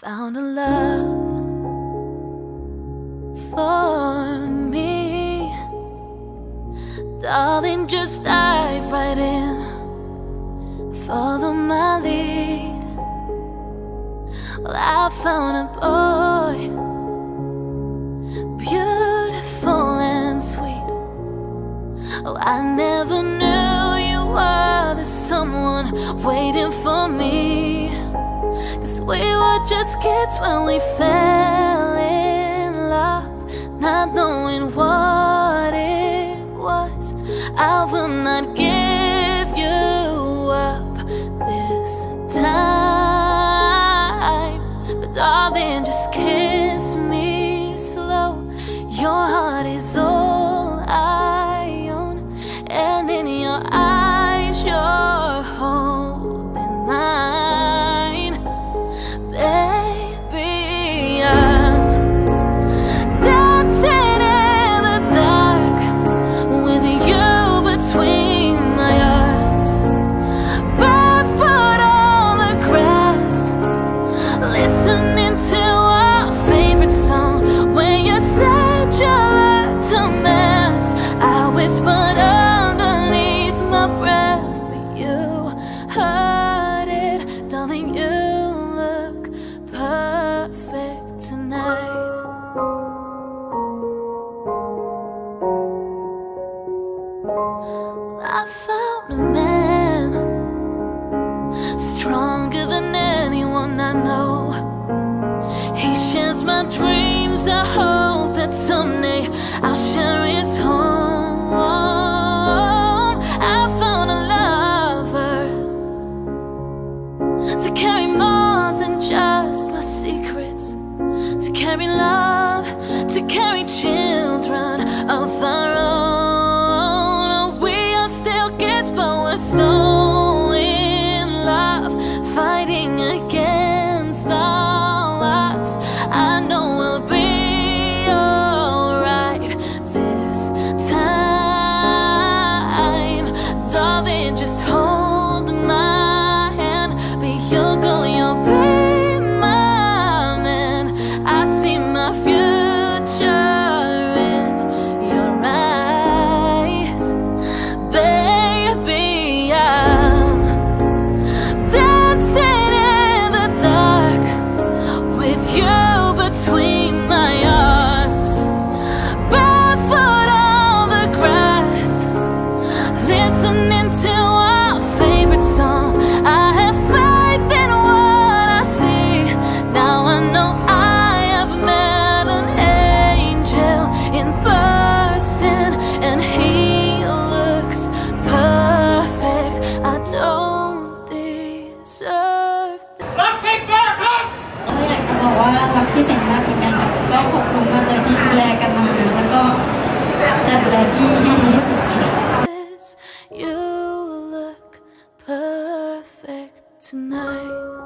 found a love for me. Darling, just dive right in. Follow my lead. Well, I found a boy, beautiful and sweet. Oh, I never knew you were the someone waiting for me. We were just kids when we fell in love, not knowing what I found a man stronger than anyone I know. He shares my dreams. I hope that someday I'll share his home. I found a lover to carry more than just my secrets, to carry love, to carry children Darling, just hold รักเด็กมากครับก็อยากจะบอกว่ารักพี่เสียงมากเหมือนกันค่ะก็ขอบคุณมากเลยที่ดูแลกันมาแล้วก็จะดูแลพี่ให้ดีที่สุดค่ะ You look perfect tonight.